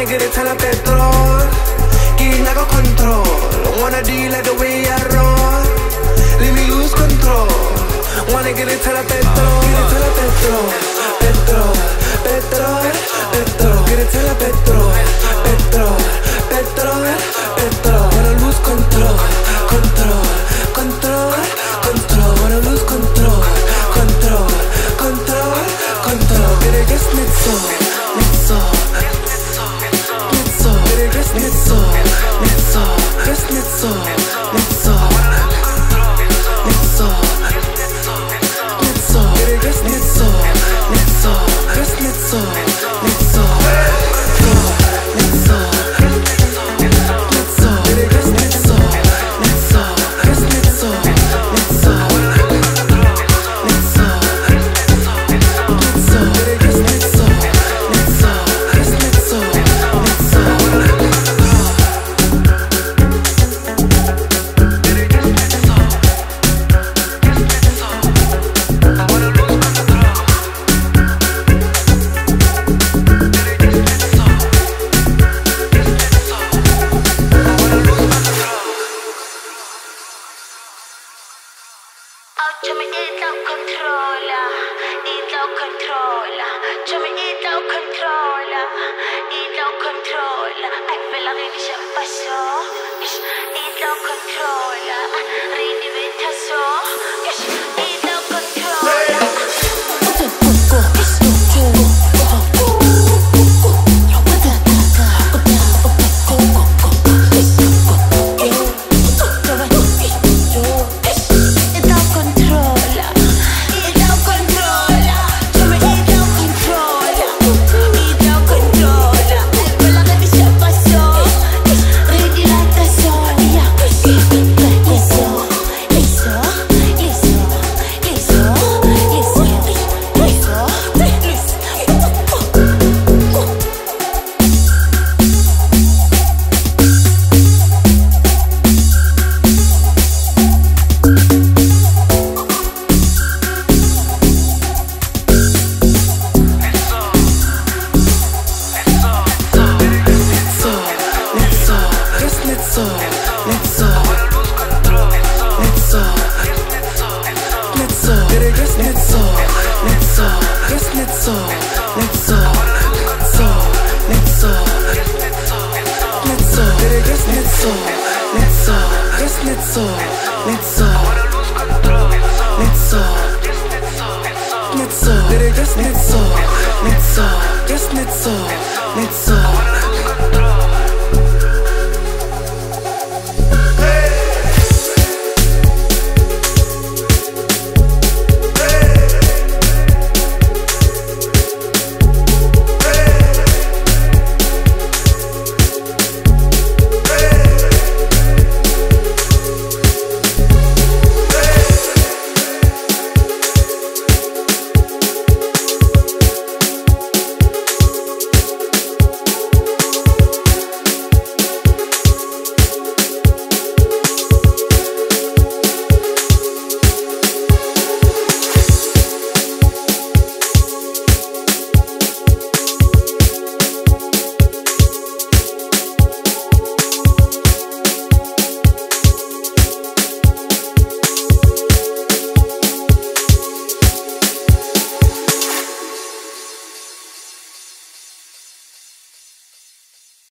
nigga to turn up that throne. Getting like a control. Wanna deal like the way I roll. let me lose control. Wanna get it turn up that throne. controller. Just need so, need so, just need so.